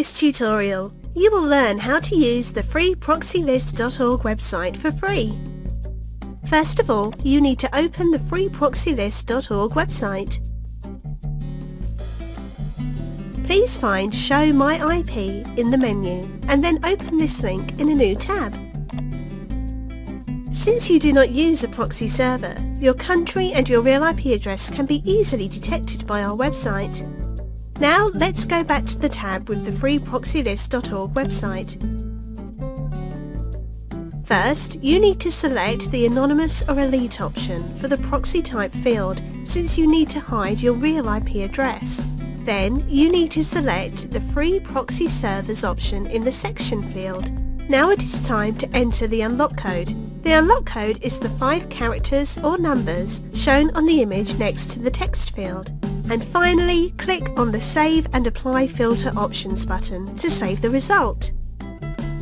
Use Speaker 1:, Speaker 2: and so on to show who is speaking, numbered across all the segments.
Speaker 1: this tutorial, you will learn how to use the freeproxylist.org website for free. First of all, you need to open the freeproxylist.org website. Please find Show My IP in the menu and then open this link in a new tab. Since you do not use a proxy server, your country and your real IP address can be easily detected by our website. Now let's go back to the tab with the freeproxylist.org website. First, you need to select the Anonymous or Elite option for the proxy type field since you need to hide your real IP address. Then, you need to select the Free Proxy Servers option in the Section field. Now it is time to enter the unlock code. The unlock code is the five characters or numbers shown on the image next to the text field. And finally, click on the Save and Apply Filter Options button to save the result.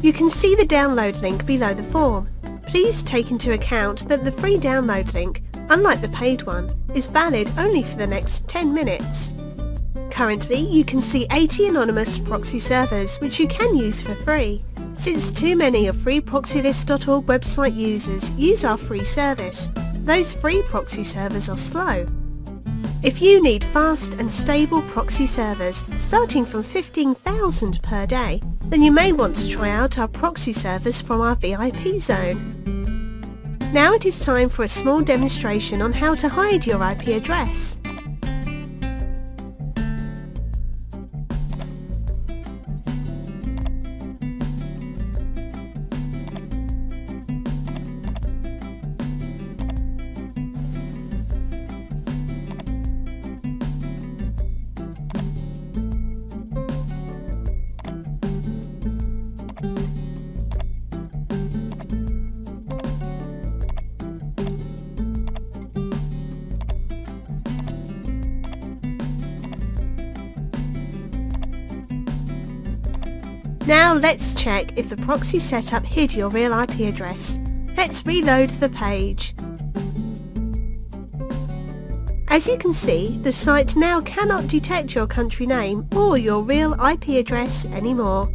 Speaker 1: You can see the download link below the form. Please take into account that the free download link, unlike the paid one, is valid only for the next 10 minutes. Currently, you can see 80 anonymous proxy servers which you can use for free. Since too many of freeproxylist.org website users use our free service, those free proxy servers are slow if you need fast and stable proxy servers starting from 15,000 per day, then you may want to try out our proxy servers from our VIP zone. Now it is time for a small demonstration on how to hide your IP address. Now let's check if the proxy setup hid your real IP address. Let's reload the page. As you can see, the site now cannot detect your country name or your real IP address anymore.